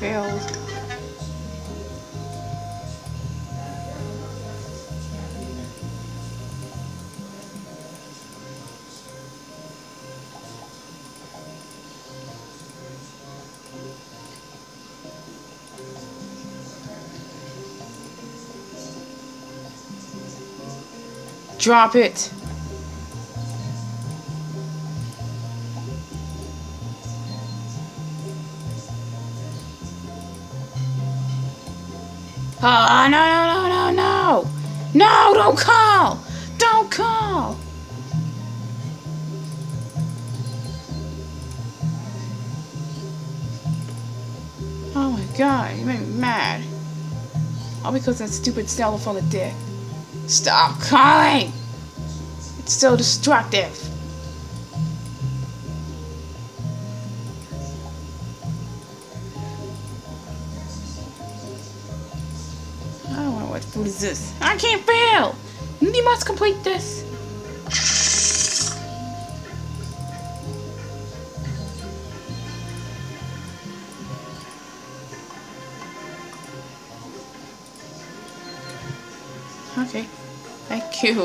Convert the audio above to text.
failed. Drop it. Oh, no, no, no, no, no. No, don't call. Don't call. Oh my god, you made me mad. All because that stupid cell phone dick. Stop calling! It's so destructive. What is this. I can't fail! You must complete this. Okay. Thank you.